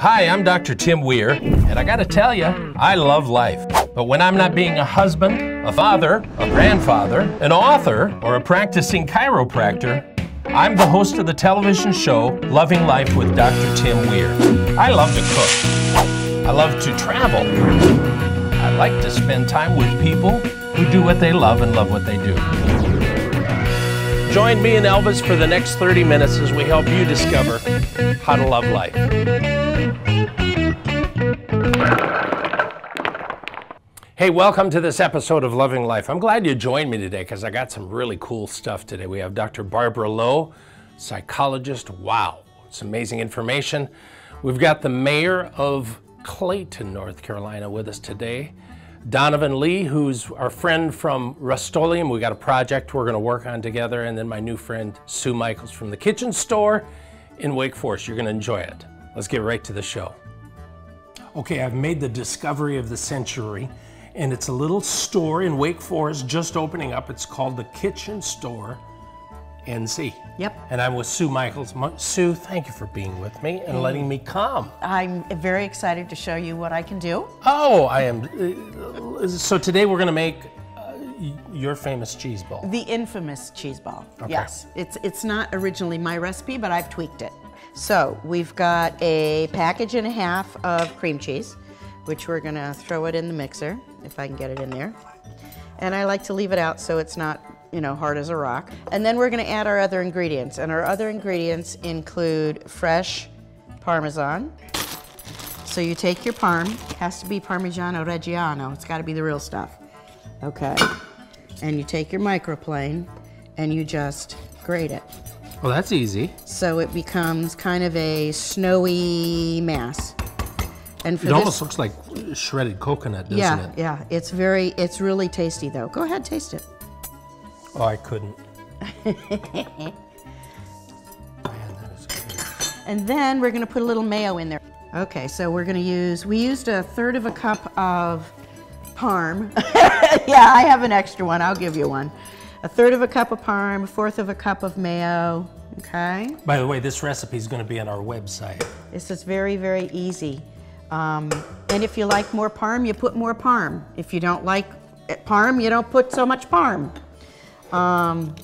Hi, I'm Dr. Tim Weir, and I gotta tell you, I love life. But when I'm not being a husband, a father, a grandfather, an author, or a practicing chiropractor, I'm the host of the television show Loving Life with Dr. Tim Weir. I love to cook. I love to travel. I like to spend time with people who do what they love and love what they do. Join me and Elvis for the next 30 minutes as we help you discover how to love life. Hey, welcome to this episode of Loving Life. I'm glad you joined me today because I got some really cool stuff today. We have Dr. Barbara Lowe, psychologist. Wow, it's amazing information. We've got the mayor of Clayton, North Carolina, with us today. Donovan Lee, who's our friend from Rust-Oleum. We got a project we're going to work on together. And then my new friend, Sue Michaels from the Kitchen Store in Wake Forest. You're going to enjoy it. Let's get right to the show. Okay, I've made the discovery of the century and it's a little store in Wake Forest just opening up. It's called the Kitchen Store NC. Yep. And I'm with Sue Michaels. Sue, thank you for being with me and letting me come. I'm very excited to show you what I can do. Oh, I am. Uh, so today we're going to make uh, your famous cheese ball. The infamous cheese ball. Okay. Yes. It's it's not originally my recipe, but I've tweaked it. So we've got a package and a half of cream cheese, which we're going to throw it in the mixer if I can get it in there. And I like to leave it out so it's not, you know, hard as a rock. And then we're gonna add our other ingredients. And our other ingredients include fresh Parmesan. So you take your parm, it has to be Parmigiano Reggiano, it's gotta be the real stuff. Okay. And you take your microplane and you just grate it. Well, that's easy. So it becomes kind of a snowy mass. And for it almost looks like shredded coconut, doesn't yeah, it? Yeah, It's very, it's really tasty though. Go ahead, taste it. Oh, I couldn't. and then we're going to put a little mayo in there. Okay, so we're going to use, we used a third of a cup of parm. yeah, I have an extra one. I'll give you one. A third of a cup of parm, a fourth of a cup of mayo. Okay. By the way, this recipe is going to be on our website. This is very, very easy. Um, and if you like more parm, you put more parm. If you don't like parm, you don't put so much parm. Um,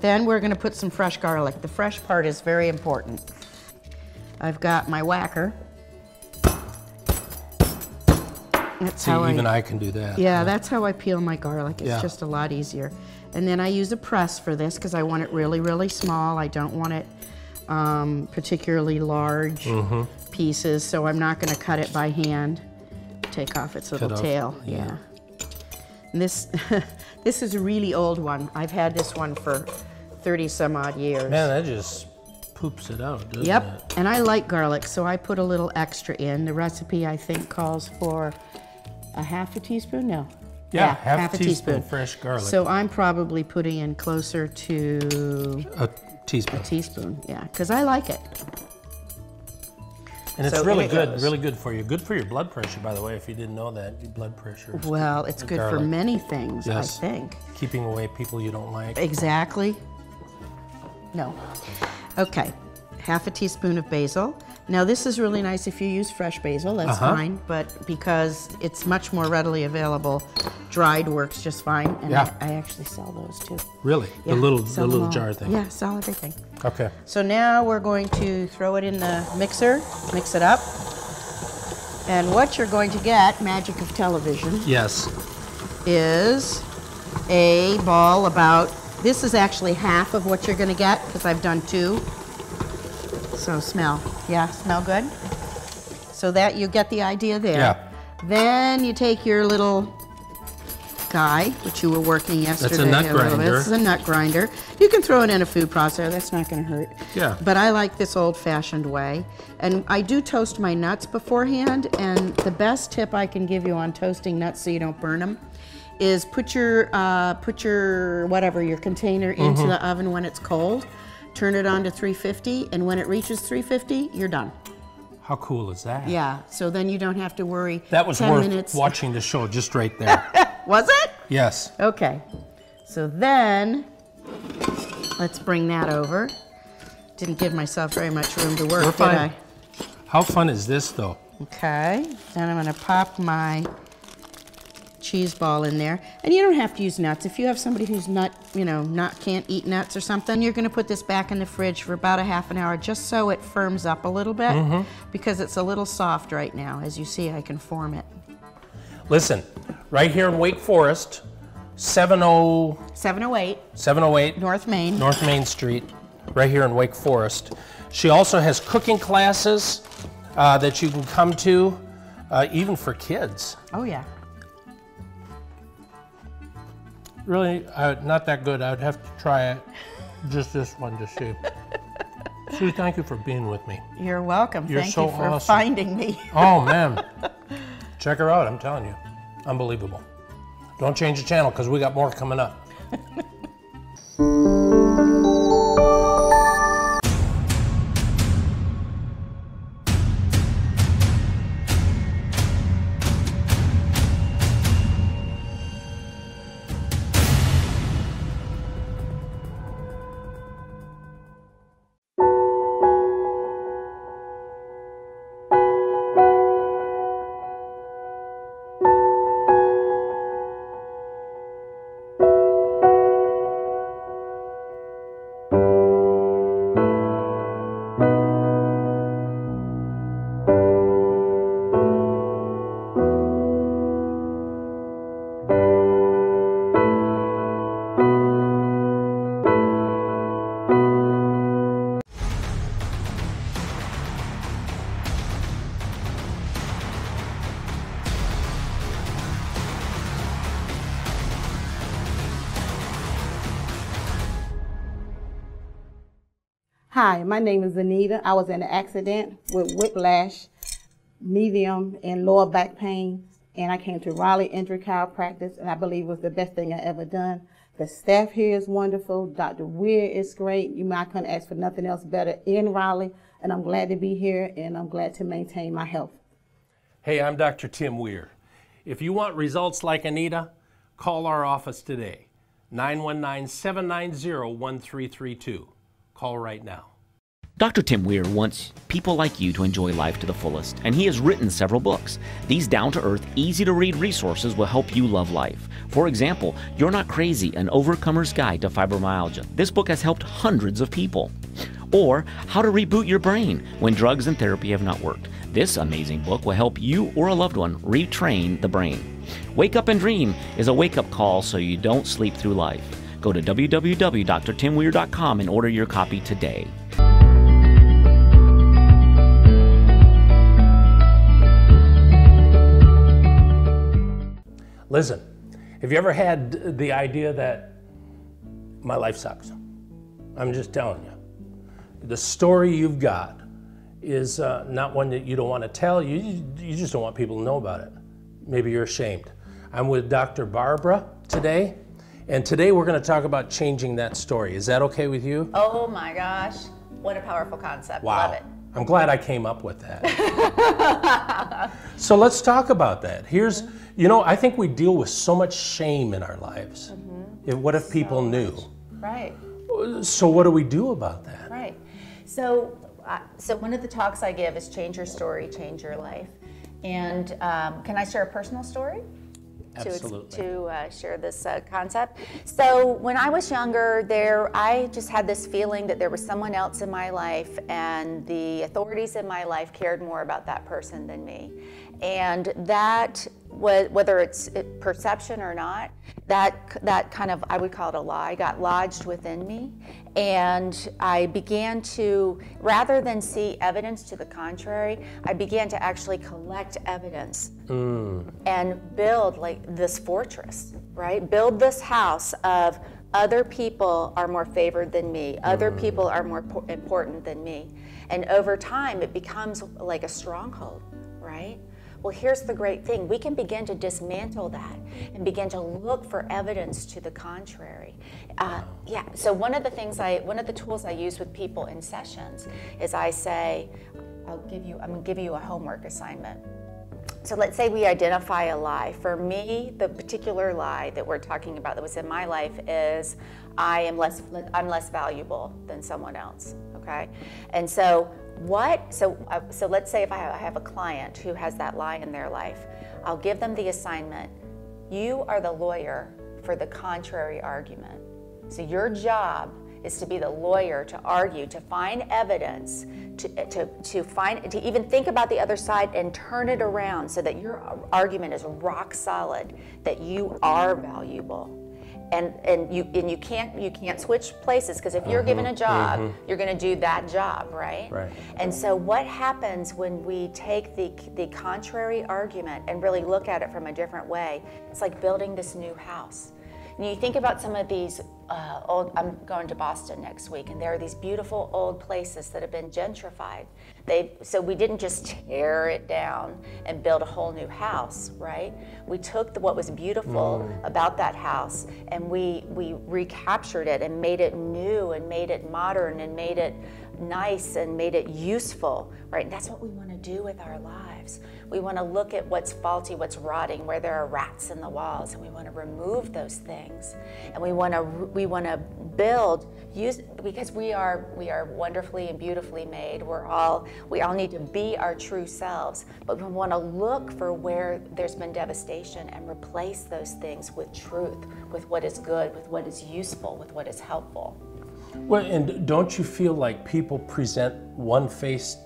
then we're going to put some fresh garlic. The fresh part is very important. I've got my whacker. That's See, how even I, I, can do that. Yeah, that's how I peel my garlic. It's yeah. just a lot easier. And then I use a press for this because I want it really, really small. I don't want it um, particularly large. Mm -hmm pieces, so I'm not going to cut it by hand. Take off its little off, tail. Yeah. yeah. this, this is a really old one. I've had this one for 30 some odd years. Man, that just poops it out, doesn't yep. it? Yep, and I like garlic, so I put a little extra in. The recipe, I think, calls for a half a teaspoon? No. Yeah, yeah half, half, a teaspoon, teaspoon, fresh garlic. So I'm probably putting in closer to... A teaspoon. A teaspoon, yeah, because I like it. And it's so really good, goes. really good for you. Good for your blood pressure, by the way, if you didn't know that, your blood pressure. Well, it's good garlic. for many things, yes. I think. Keeping away people you don't like. Exactly. No. Okay, half a teaspoon of basil. Now this is really nice if you use fresh basil, that's uh -huh. fine, but because it's much more readily available, dried works just fine. And yeah. I, I actually sell those too. Really? Yeah, the little the little jar thing? Yeah, sell everything. Okay. So now we're going to throw it in the mixer, mix it up. And what you're going to get, magic of television. Yes. Is a ball about, this is actually half of what you're going to get because I've done two. So smell. Yeah, smell good? So that you get the idea there. Yeah. Then you take your little guy, which you were working yesterday. That's a nut grinder. This is a nut grinder. You can throw it in a food processor. That's not going to hurt. Yeah. But I like this old-fashioned way. And I do toast my nuts beforehand. And the best tip I can give you on toasting nuts so you don't burn them is put your uh, put your whatever your container into mm -hmm. the oven when it's cold turn it on to 350, and when it reaches 350, you're done. How cool is that? Yeah, so then you don't have to worry. That was worth minutes. watching the show just right there. was it? Yes. Okay, so then let's bring that over. Didn't give myself very much room to work, We're fine. I? How fun is this, though? Okay, then I'm gonna pop my cheese ball in there. And you don't have to use nuts. If you have somebody who's not, you know, not can't eat nuts or something, you're gonna put this back in the fridge for about a half an hour just so it firms up a little bit because it's a little soft right now. As you see, I can form it. Listen, right here in Wake Forest, 70, 708 708 North Main. North Main Street, right here in Wake Forest. She also has cooking classes uh, that you can come to, uh, even for kids. Oh yeah. Really, uh, not that good. I'd have to try it, just this one to see. Sue, thank you for being with me. You're welcome. You're Thank so you for awesome. finding me. Oh man, check her out. I'm telling you, unbelievable. Don't change the channel because we got more coming up. my name is Anita. I was in an accident with whiplash, medium, and lower back pain. And I came to Raleigh Injury Chiropractic, and I believe it was the best thing I ever done. The staff here is wonderful. Dr. Weir is great. You might couldn't ask for nothing else better in Raleigh. And I'm glad to be here, and I'm glad to maintain my health. Hey, I'm Dr. Tim Weir. If you want results like Anita, call our office today, 919 790 1332. Call right now. Dr. Tim Weir wants people like you to enjoy life to the fullest, and he has written several books. These down to earth, easy to read resources will help you love life. For example, You're Not Crazy An Overcomer's Guide to Fibromyalgia. This book has helped hundreds of people. Or How to Reboot Your Brain When Drugs and Therapy Have Not Worked. This amazing book will help you or a loved one retrain the brain. Wake Up and Dream is a wake up call so you don't sleep through life. Go to www.drtimweir.com and order your copy today. Listen, have you ever had the idea that my life sucks? I'm just telling you. The story you've got is uh, not one that you don't want to tell. You, you just don't want people to know about it. Maybe you're ashamed. I'm with Dr. Barbara today, and today we're going to talk about changing that story. Is that okay with you? Oh my gosh, what a powerful concept. Love it. I'm glad I came up with that. so let's talk about that. Here's, you know, I think we deal with so much shame in our lives. If, what if people knew? Right, So what do we do about that? right. So, uh, so one of the talks I give is change your story, change your life. And um, can I share a personal story? to, Absolutely. to uh, share this uh, concept. So when I was younger, there I just had this feeling that there was someone else in my life, and the authorities in my life cared more about that person than me, and that whether it's perception or not, that that kind of I would call it a lie got lodged within me, and I began to rather than see evidence to the contrary, I began to actually collect evidence mm. and build like this fortress, right? Build this house of other people are more favored than me, other mm. people are more po- important than me. And over time, it becomes like a stronghold, right? Well, here's the great thing we can begin to dismantle that and begin to look for evidence to the contrary. Uh, yeah, so one of the things I, one of the tools I use with people in sessions is I say, I'll give you, I'm gonna give you a homework assignment. So let's say we identify a lie. For me, the particular lie that we're talking about that was in my life is I am less I'm less valuable than someone else, okay? And so what so uh, so let's say if I have, I have a client who has that lie in their life i'll give them the assignment you are the lawyer for the contrary argument. So your job is to be the lawyer to argue to find evidence to, to, to find to even think about the other side and turn it around so that your argument is rock solid that you are valuable and and you and you can't you can't switch places because if you're given a mm-hmm. job mm-hmm. you're going to do that job right? Right. and so what happens when we take the the contrary argument and really look at it from a different way? It's like building this new house and you think about some of these uh, old, I'm going to Boston next week, and there are these beautiful old places that have been gentrified. They, so we didn't just tear it down and build a whole new house, right? We took the, what was beautiful about that house and we, we recaptured it and made it new and made it modern and made it nice and made it useful, right? And that's what we want to do with our lives. We want to look at what's faulty, what's rotting, where there are rats in the walls, and we want to remove those things. And we want to we want to build use because we are we are wonderfully and beautifully made. We're all we all need to be our true selves, but we want to look for where there's been devastation and replace those things with truth, with what is good, with what is useful, with what is helpful. Well, and don't you feel like people present one face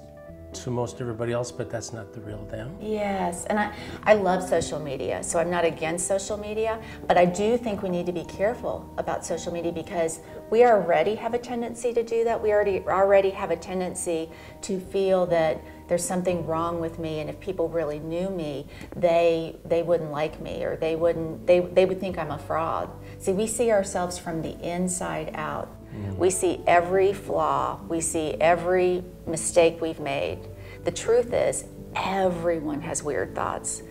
to most everybody else, but that's not the real them? Yes, and I, I love social media, so I'm not against social media, but I do think we need to be careful about social media because we already have a tendency to do that. We already already have a tendency to feel that there's something wrong with me, and if people really knew me, they they wouldn't like me, or they wouldn't they they would think I'm a fraud. See, we see ourselves from the inside out. Mm. We see every flaw, we see every mistake we've made. The truth is, everyone has weird thoughts.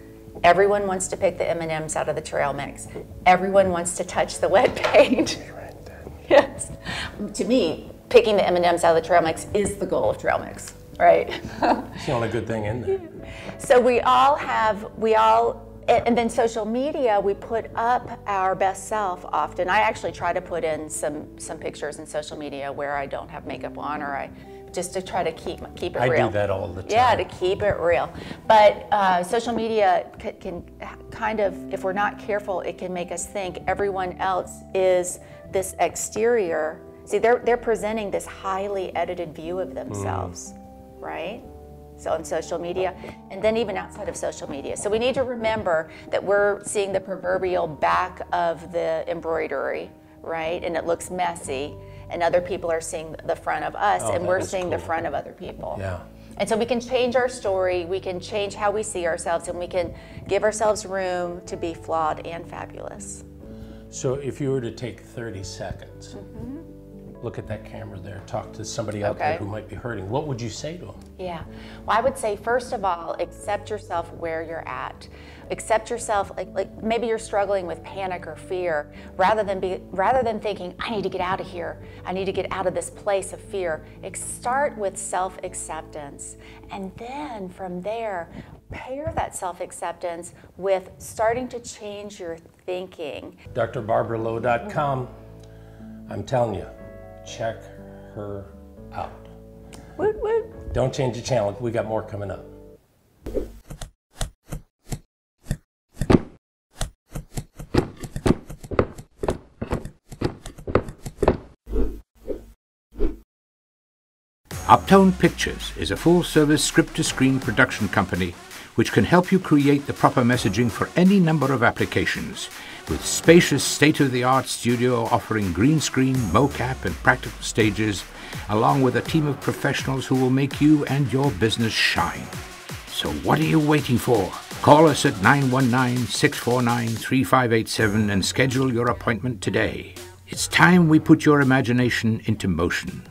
Everyone wants to pick the M&Ms out of the trail mix. Everyone wants to touch the wet paint. yes. To me, picking the M&Ms out of the trail mix is the goal of trail mix, right? It's the only good thing in there. So we all have, we all, and and then social media, we put up our best self often. I actually try to put in some some pictures in social media where I don't have makeup on, or I just to try to keep keep it I do real. that all the time. Yeah, to keep it real. But uh, social media c- can kind of, if we're not careful, it can make us think everyone else is this exterior. See, they're they're presenting this highly edited view of themselves, right? So on social media, and then even outside of social media. So we need to remember that we're seeing the proverbial back of the embroidery, right? And it looks messy, and other people are seeing the front of us, Oh, and we're seeing the front of other people. Yeah. And so we can change our story, we can change how we see ourselves, and we can give ourselves room to be flawed and fabulous. So if you were to take 30 seconds, mm-hmm. Look at that camera there, talk to somebody out there who might be hurting, what would you say to them? Yeah. Well, I would say first of all, accept yourself where you're at. Accept yourself like like maybe you're struggling with panic or fear rather than be rather than thinking I need to get out of here. I need to get out of this place of fear. Start with self-acceptance and then from there pair that self-acceptance with starting to change your thinking. DrBarbaraLowe.com. I'm telling you, check her out. Woot woot. Don't change the channel. We got more coming up. Uptone Pictures is a full service script to screen production company which can help you create the proper messaging for any number of applications. With spacious state of the art studio offering green screen, mocap, and practical stages, along with a team of professionals who will make you and your business shine. So, what are you waiting for? Call us at 919 649 3587 and schedule your appointment today. It's time we put your imagination into motion.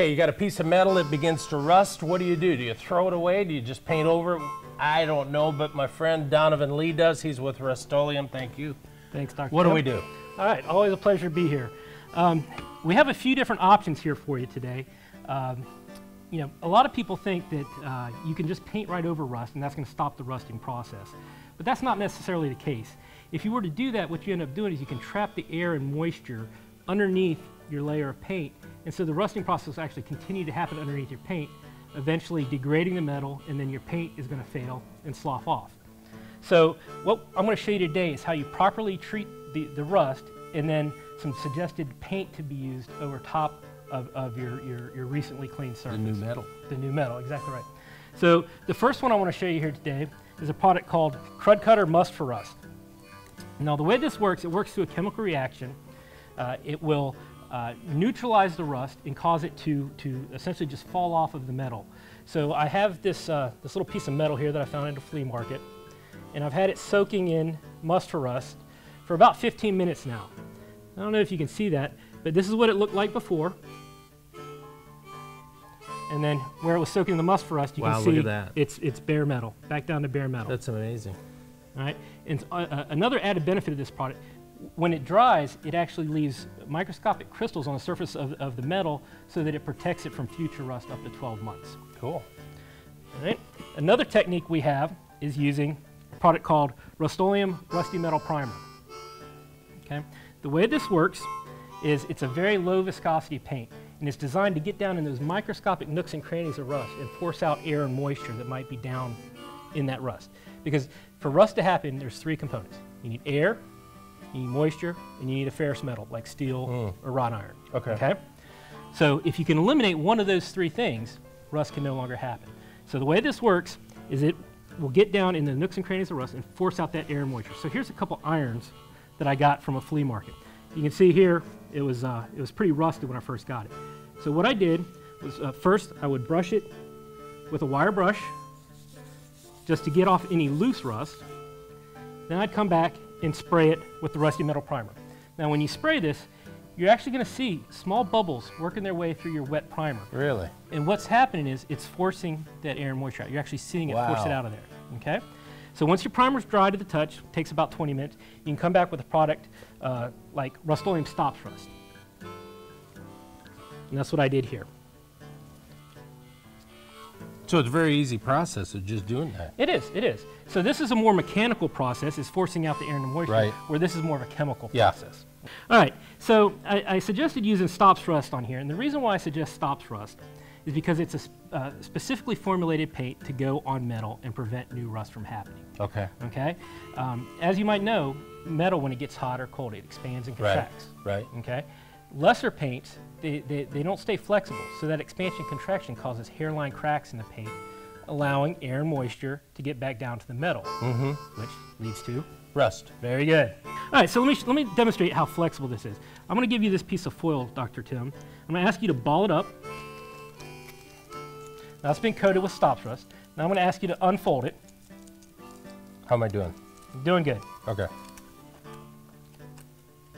Okay, you got a piece of metal that begins to rust. What do you do? Do you throw it away? Do you just paint over it? I don't know, but my friend Donovan Lee does. He's with Rust-Oleum. Thank you. Thanks, Dr. What do we do? All right, always a pleasure to be here. Um, we have a few different options here for you today. Um, you know, a lot of people think that uh, you can just paint right over rust and that's going to stop the rusting process. But that's not necessarily the case. If you were to do that, what you end up doing is you can trap the air and moisture underneath your layer of paint. And so the rusting process will actually continue to happen underneath your paint, eventually degrading the metal, and then your paint is going to fail and slough off. So what I'm going to show you today is how you properly treat the, the rust and then some suggested paint to be used over top of, of your, your, your recently cleaned surface. The new metal. The new metal, exactly right. So the first one I want to show you here today is a product called Krud Kutter Must for Rust. Now the way this works, it works through a chemical reaction. Uh, it will uh, neutralize the rust and cause it to, to essentially just fall off of the metal. So I have this, uh, this little piece of metal here that I found at a flea market, and I've had it soaking in Must for Rust for about 15 minutes now. I don't know if you can see that, but this is what it looked like before. And then where it was soaking in the Must for Rust, you Wow, can see that. it's, it's bare metal, back down to bare metal. That's amazing. All right. And uh, uh, another added benefit of this product, when it dries, it actually leaves microscopic crystals on the surface of, of the metal so that it protects it from future rust up to 12 months. Cool. All right. Another technique we have is using a product called Rust-Oleum Rusty Metal Primer. Okay. The way this works is it's a very low viscosity paint and it's designed to get down in those microscopic nooks and crannies of rust and force out air and moisture that might be down in that rust. Because for rust to happen, there's three components. You need air, you need moisture, and you need a ferrous metal like steel or wrought iron. Okay. Okay. So if you can eliminate one of those three things, rust can no longer happen. So the way this works is it will get down in the nooks and crannies of rust and force out that air and moisture. So here's a couple irons that I got from a flea market. You can see here it was uh, it was pretty rusty when I first got it. So what I did was uh, first I would brush it with a wire brush just to get off any loose rust. Then I'd come back and spray it with the rusty metal primer. Now when you spray this, you're actually going to see small bubbles working their way through your wet primer. Really? And what's happening is it's forcing that air and moisture out. You're actually seeing it force it out of there. Okay? So once your primer's dry to the touch, takes about 20 minutes, you can come back with a product uh, like Rust-Oleum Stops Rust. And that's what I did here. So it's a very easy process of just doing that. It is, it is. So this is a more mechanical process, is forcing out the air and the moisture, Right. where this is more of a chemical Yeah. process. All right, so I, I suggested using Stops Rust on here, and the reason why I suggest Stops Rust is because it's a uh, specifically formulated paint to go on metal and prevent new rust from happening. Okay. Okay, um, as you might know, metal when it gets hot or cold, it expands and contracts. Right. contracts. Right. Okay, lesser paints they, they, they don't stay flexible, so that expansion contraction causes hairline cracks in the paint, allowing air and moisture to get back down to the metal, mm-hmm. which leads to Rust. very good. All right, so let me, let me demonstrate how flexible this is. I'm going to give you this piece of foil, Dr. Tim. I'm going to ask you to ball it up. Now it's been coated with stops rust. Now I'm going to ask you to unfold it. How am I doing? Doing good. Okay.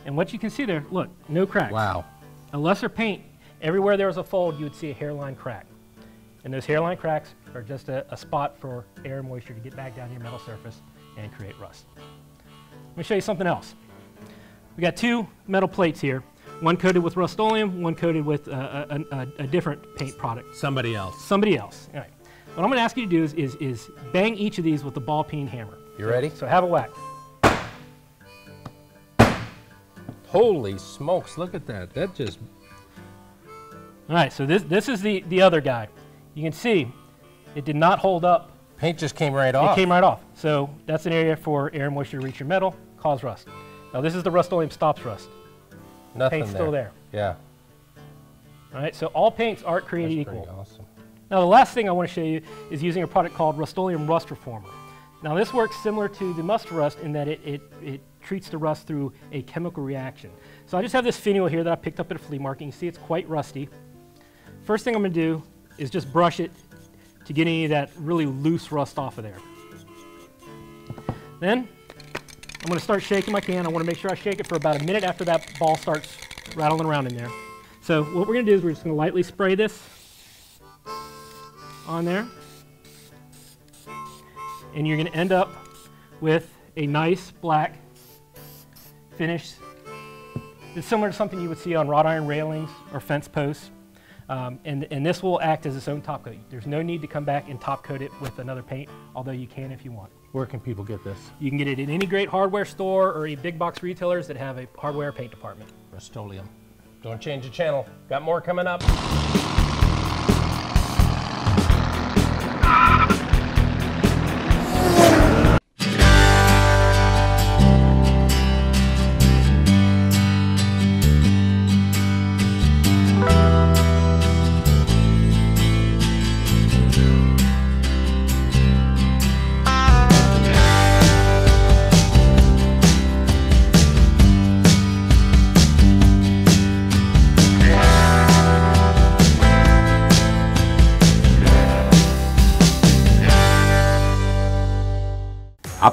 And what you can see there, look, no cracks. Wow. A lesser paint, everywhere there was a fold, you would see a hairline crack. And those hairline cracks are just a, a spot for air and moisture to get back down to your metal surface and create rust. Let me show you something else. We got two metal plates here, one coated with Rust-Oleum, one coated with uh, a, a, a different paint product. Somebody else. Somebody else. All right. What I'm going to ask you to do is, is, is bang each of these with the ball peen hammer. You ready? So have a whack. Holy smokes, look at that. That just, All right, so this, this is the, the other guy. You can see it did not hold up paint just came right off. It came right off. So that's an area for air and moisture to reach your metal, cause rust. Now this is the Rust-Oleum stops rust. Nothing Paint's still there. Yeah. All right, so all paints aren't That's created pretty equal. awesome. Now the last thing I want to show you is using a product called Rust-Oleum Rust Reformer. Now this works similar to the must rust in that it, it, it treats the rust through a chemical reaction. So I just have this finial here that I picked up at a flea market. You see it's quite rusty. First thing I'm going to do is just brush it to get any of that really loose rust off of there. Then I'm going to start shaking my can. I want to make sure I shake it for about a minute after that ball starts rattling around in there. So what we're going to do is we're just going to lightly spray this on there. And you're going to end up with a nice black finish. It's similar to something you would see on wrought iron railings or fence posts. Um, and, and this will act as its own top coat. There's no need to come back and top coat it with another paint, although you can if you want. Where can people get this? You can get it in any great hardware store or any big box retailers that have a hardware paint department. Rust-Oleum. Don't change the channel. Got more coming up.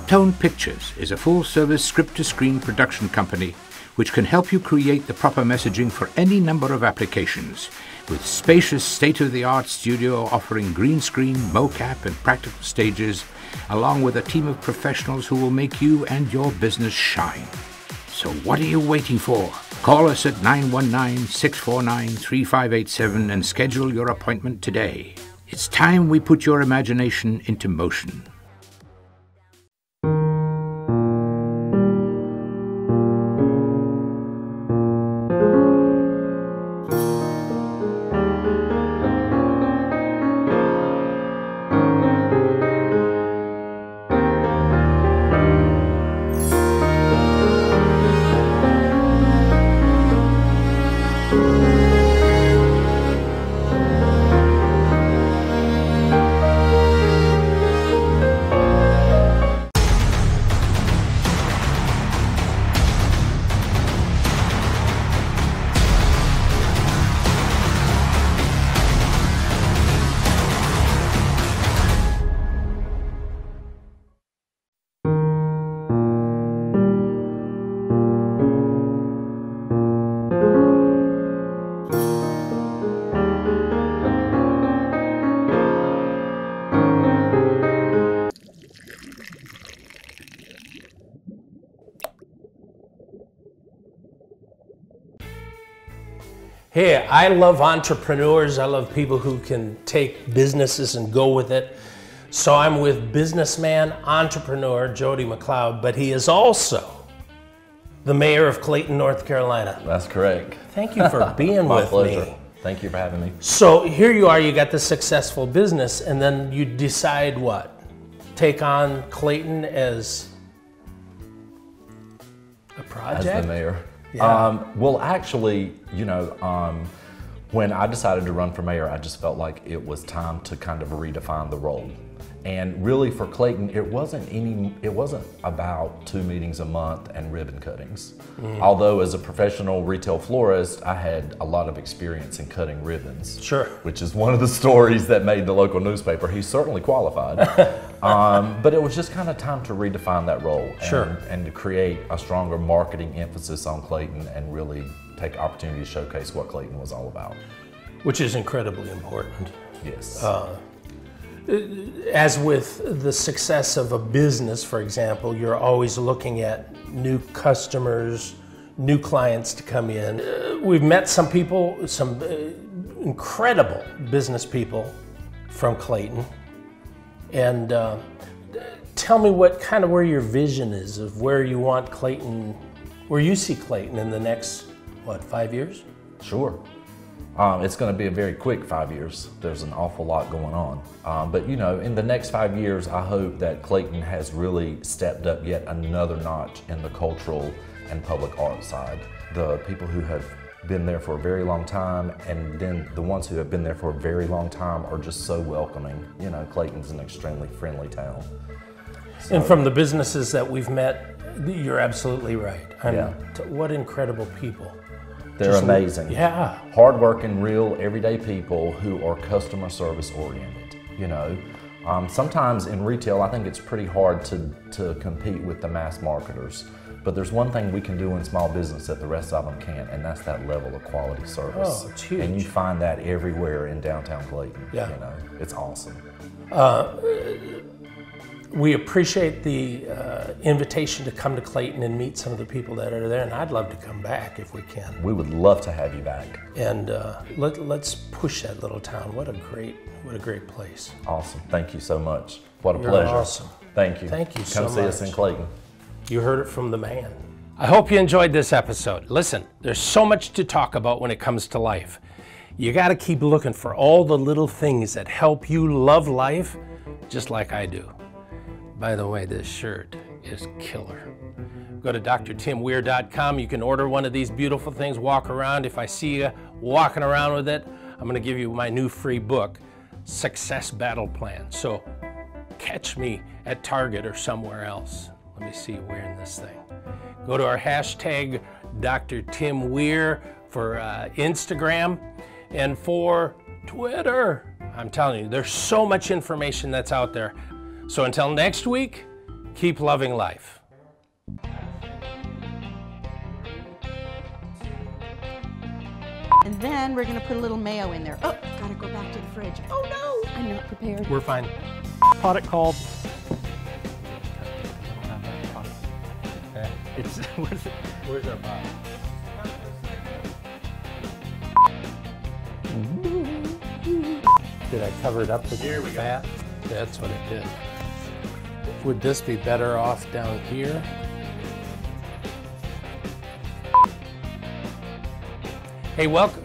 Uptone Pictures is a full service script to screen production company which can help you create the proper messaging for any number of applications. With spacious state of the art studio offering green screen, mocap, and practical stages, along with a team of professionals who will make you and your business shine. So, what are you waiting for? Call us at 919 649 3587 and schedule your appointment today. It's time we put your imagination into motion. Música Hey, I love entrepreneurs. I love people who can take businesses and go with it. So I'm with businessman, entrepreneur Jody McLeod, but he is also the mayor of Clayton, North Carolina. That's correct. Thank you for being My with pleasure. me. Thank you for having me. So here you are, you got this successful business, and then you decide what? Take on Clayton as a project? As the mayor. Yeah. Um, well, actually, you know, um, when I decided to run for mayor, I just felt like it was time to kind of redefine the role. And really, for Clayton, it wasn't any. It wasn't about two meetings a month and ribbon cuttings. Mm. Although, as a professional retail florist, I had a lot of experience in cutting ribbons. Sure. Which is one of the stories that made the local newspaper. He's certainly qualified. um, but it was just kind of time to redefine that role. And, Sure. And to create a stronger marketing emphasis on Clayton and really take opportunity to showcase what Clayton was all about. Which is incredibly important. Yes. As with the success of a business, for example, you're always looking at new customers, new clients to come in. Uh, We've met some people, some uh, incredible business people from Clayton. And uh, tell me what kind of where your vision is of where you want Clayton, where you see Clayton in the next, what, five years? Sure. Um, it's going to be a very quick five years. There's an awful lot going on. Um, but you know, in the next five years, I hope that Clayton has really stepped up yet another notch in the cultural and public art side. The people who have been there for a very long time, and then the ones who have been there for a very long time are just so welcoming. You know, Clayton's an extremely friendly town. And from the businesses that we've met, you're absolutely right. I mean, Yeah. what incredible people. They're Just- amazing. Yeah. hardworking, real, everyday people who are customer service oriented. You know, Um, sometimes in retail, I think it's pretty hard to, to compete with the mass marketers. But there's one thing we can do in small business that the rest of them can't, and that's that level of quality service. Oh, it's huge. And you find that everywhere in downtown Clayton. Yeah. You know, it's awesome. We appreciate the uh, invitation to come to Clayton and meet some of the people that are there, and I'd love to come back if we can. We would love to have you back. And uh, let, let's push that little town. What a great, what a great place. Awesome. Thank you so much. What a You're pleasure. awesome. Thank you. Thank you Come so see us in Clayton. You heard it from the man. I hope you enjoyed this episode. Listen, there's so much to talk about when it comes to life. You got to keep looking for all the little things that help you love life just like I do. By the way, this shirt is killer. Go to drtimweir.com. You can order one of these beautiful things, walk around. If I see you walking around with it, I'm going to give you my new free book, Success Battle Plan. So catch me at Target or somewhere else. Let me see you wearing this thing. Go to our hashtag Dr. Tim Weir for uh, Instagram and for Twitter. I'm telling you, there's so much information that's out there. So until next week, keep loving life. And then we're gonna put a little mayo in there. Oh, gotta go back to the fridge. Oh no, I'm not prepared. We're fine. Product called. It's what is it? Where's our pot? Did I cover it up with fat? That's what it did. Would this be better off down here? Hey, welcome.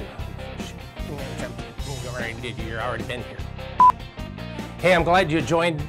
You're already been here. Hey, I'm glad you joined